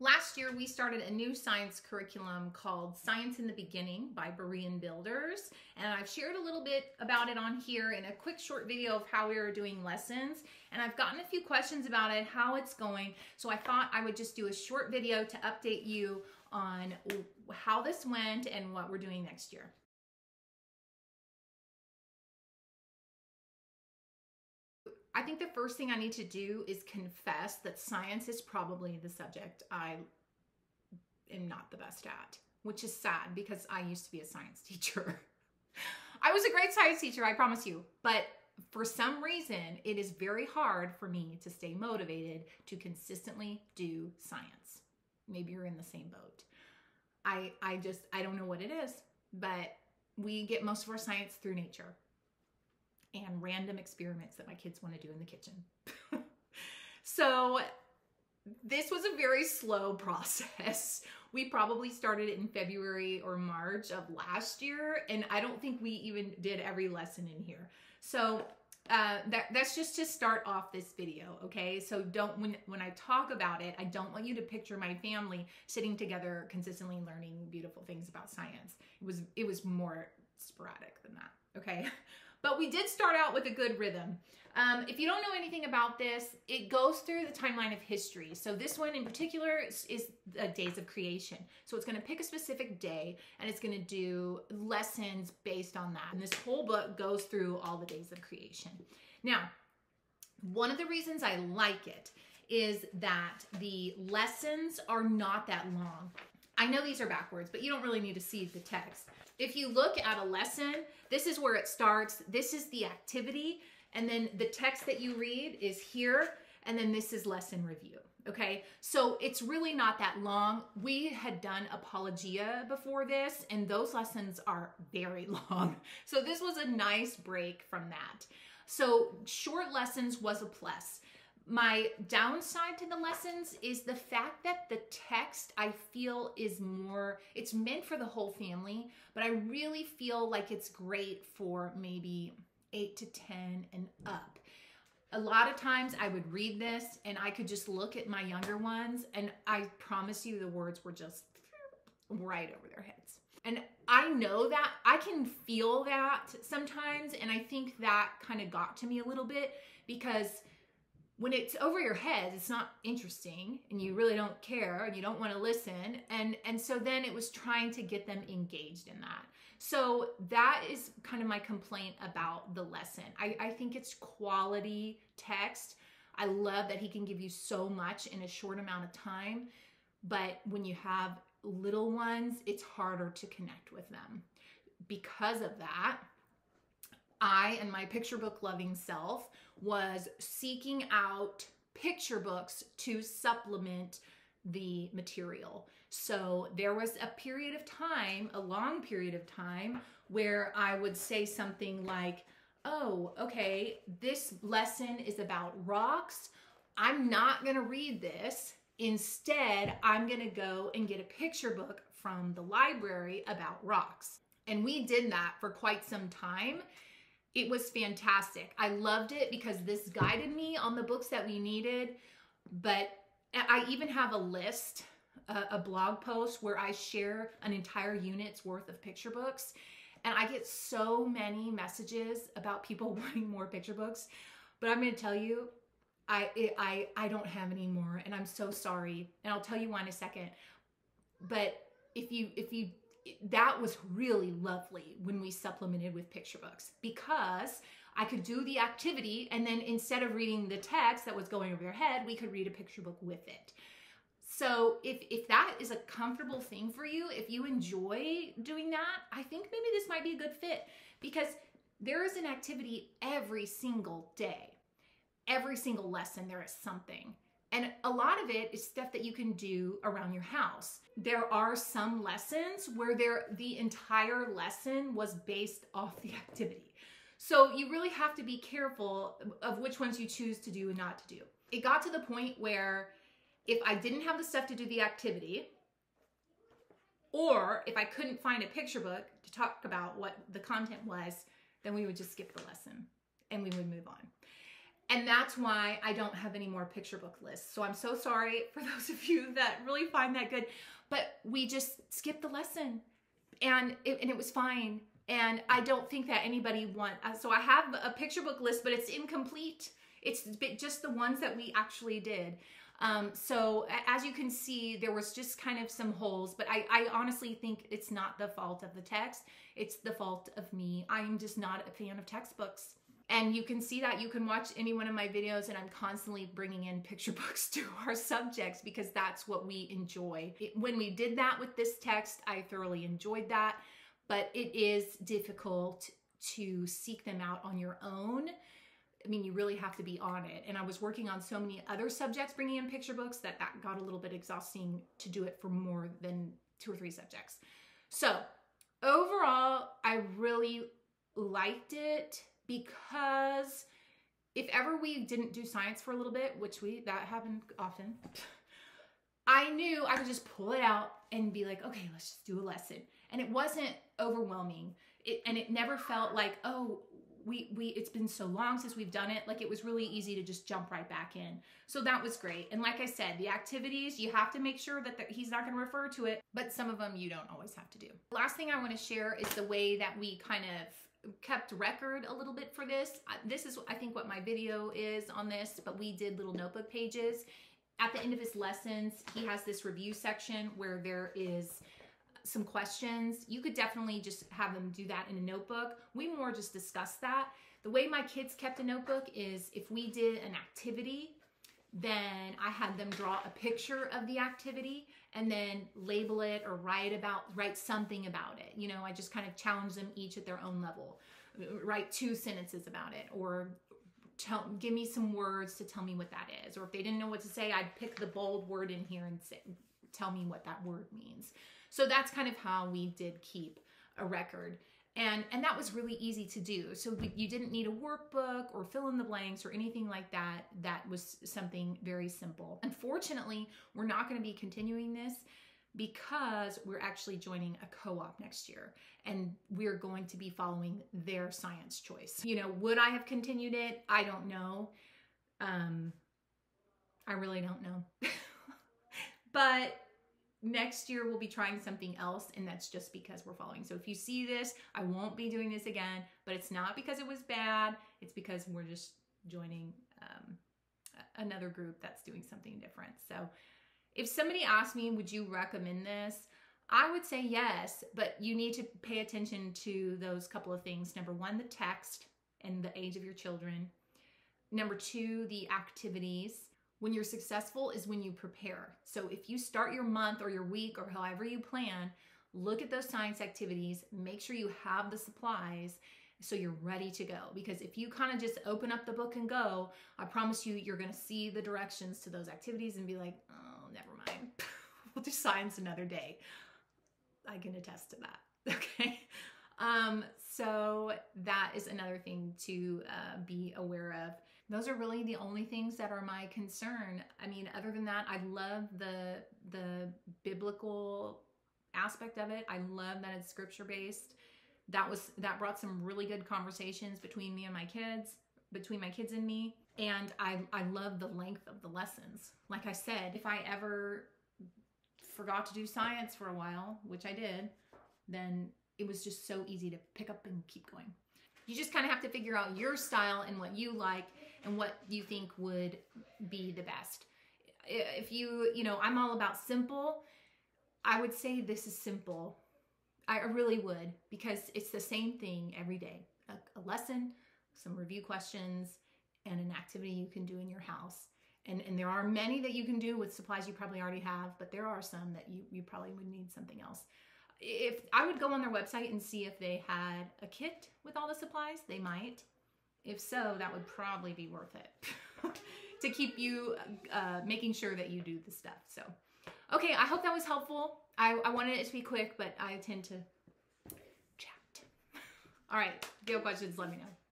Last year, we started a new science curriculum called Science in the Beginning by Berean Builders. And I've shared a little bit about it on here in a quick short video of how we are doing lessons. And I've gotten a few questions about it, how it's going. So I thought I would just do a short video to update you on how this went and what we're doing next year. I think the first thing I need to do is confess that science is probably the subject I am not the best at, which is sad because I used to be a science teacher. I was a great science teacher, I promise you. But for some reason, it is very hard for me to stay motivated to consistently do science. Maybe you're in the same boat. I I just I don't know what it is, but we get most of our science through nature and random experiments that my kids want to do in the kitchen. so this was a very slow process. We probably started it in February or March of last year, and I don't think we even did every lesson in here. So uh, that, that's just to start off this video, okay? So don't, when, when I talk about it, I don't want you to picture my family sitting together consistently learning beautiful things about science. It was, it was more sporadic than that, okay? But we did start out with a good rhythm. Um, if you don't know anything about this, it goes through the timeline of history. So this one in particular is, is the days of creation. So it's going to pick a specific day and it's going to do lessons based on that. And this whole book goes through all the days of creation. Now, one of the reasons I like it is that the lessons are not that long. I know these are backwards, but you don't really need to see the text. If you look at a lesson, this is where it starts. This is the activity. And then the text that you read is here. And then this is lesson review. Okay, so it's really not that long. We had done Apologia before this, and those lessons are very long. So this was a nice break from that. So short lessons was a plus. My downside to the lessons is the fact that the text I feel is more, it's meant for the whole family, but I really feel like it's great for maybe eight to 10 and up. A lot of times I would read this and I could just look at my younger ones and I promise you the words were just right over their heads. And I know that I can feel that sometimes. And I think that kind of got to me a little bit because when it's over your head it's not interesting and you really don't care and you don't want to listen and and so then it was trying to get them engaged in that. So that is kind of my complaint about the lesson. I, I think it's quality text. I love that he can give you so much in a short amount of time but when you have little ones it's harder to connect with them. Because of that I and my picture book loving self was seeking out picture books to supplement the material. So there was a period of time, a long period of time, where I would say something like, oh, okay, this lesson is about rocks. I'm not going to read this. Instead, I'm going to go and get a picture book from the library about rocks. And we did that for quite some time. It was fantastic. I loved it because this guided me on the books that we needed. But I even have a list, a, blog post where I share an entire unit's worth of picture books. And I get so many messages about people wanting more picture books. But I'm going to tell you, I, I, I don't have any more and I'm so sorry. And I'll tell you why in a second. But if you, if you that was really lovely when we supplemented with picture books because I could do the activity and then instead of reading the text that was going over your head, we could read a picture book with it. So if if that is a comfortable thing for you, if you enjoy doing that, I think maybe this might be a good fit because there is an activity every single day. Every single lesson there is something. And a lot of it is stuff that you can do around your house. There are some lessons where there the entire lesson was based off the activity. So you really have to be careful of which ones you choose to do and not to do. It got to the point where if I didn't have the stuff to do the activity, or if I couldn't find a picture book to talk about what the content was, then we would just skip the lesson and we would move on. And that's why I don't have any more picture book lists. So I'm so sorry for those of you that really find that good. But we just skipped the lesson and it, and it was fine. And I don't think that anybody want. Uh, so I have a picture book list, but it's incomplete. It's just the ones that we actually did. Um, so as you can see, there was just kind of some holes, but I, I honestly think it's not the fault of the text. It's the fault of me. I'm just not a fan of textbooks. And you can see that you can watch any one of my videos and I'm constantly bringing in picture books to our subjects because that's what we enjoy. When we did that with this text, I thoroughly enjoyed that, but it is difficult to seek them out on your own. I mean, you really have to be on it. And I was working on so many other subjects bringing in picture books that that got a little bit exhausting to do it for more than two or three subjects. So overall, I really liked it because if ever we didn't do science for a little bit, which we that happened often, I knew I could just pull it out and be like, okay, let's just do a lesson. And it wasn't overwhelming. It, and it never felt like, oh, we we it's been so long since we've done it like it was really easy to just jump right back in so that was great and like i said the activities you have to make sure that the, he's not going to refer to it but some of them you don't always have to do last thing i want to share is the way that we kind of kept record a little bit for this. This is, I think, what my video is on this, but we did little notebook pages. At the end of his lessons, he has this review section where there is some questions. You could definitely just have them do that in a notebook. We more just discussed that. The way my kids kept a notebook is if we did an activity, then I had them draw a picture of the activity and then label it or write about write something about it. You know, I just kind of challenge them each at their own level. Write two sentences about it or tell give me some words to tell me what that is. Or if they didn't know what to say, I'd pick the bold word in here and say, tell me what that word means. So that's kind of how we did keep a record and and that was really easy to do. So you didn't need a workbook or fill in the blanks or anything like that. That was something very simple. Unfortunately we're not going to be continuing this because we're actually joining a co-op next year and we're going to be following their science choice. You know would i have continued it? I don't know. Um i really don't know. But next year we'll be trying something else and that's just because we're following. So if you see this i won't be doing this again but it's not because it was bad. It's because we're just joining um, another group that's doing something different. So if somebody asked me would you recommend this? I would say yes but you need to pay attention to those couple of things. Number one the text and the age of your children. Number two the activities when you're successful is when you prepare. So if you start your month or your week or however you plan, look at those science activities, make sure you have the supplies so you're ready to go. Because if you kind of just open up the book and go, I promise you, you're going to see the directions to those activities and be like, oh, never mind. we'll do science another day. I can attest to that. Okay. Um, so that is another thing to uh, be aware of those are really the only things that are my concern. I mean, other than that, I love the the biblical aspect of it. I love that it's scripture based. That was that brought some really good conversations between me and my kids, between my kids and me. And I I love the length of the lessons. Like I said, if I ever forgot to do science for a while, which I did, then it was just so easy to pick up and keep going. You just kind of have to figure out your style and what you like and what you think would be the best. If you, you know, I'm all about simple. I would say this is simple. I really would because it's the same thing every day. A, a lesson, some review questions, and an activity you can do in your house. And, and there are many that you can do with supplies you probably already have, but there are some that you, you probably would need something else. If I would go on their website and see if they had a kit with all the supplies, they might. If so, that would probably be worth it to keep you uh, making sure that you do the stuff. So, okay, I hope that was helpful. I, I wanted it to be quick, but I tend to chat. All right, if you have questions, let me know.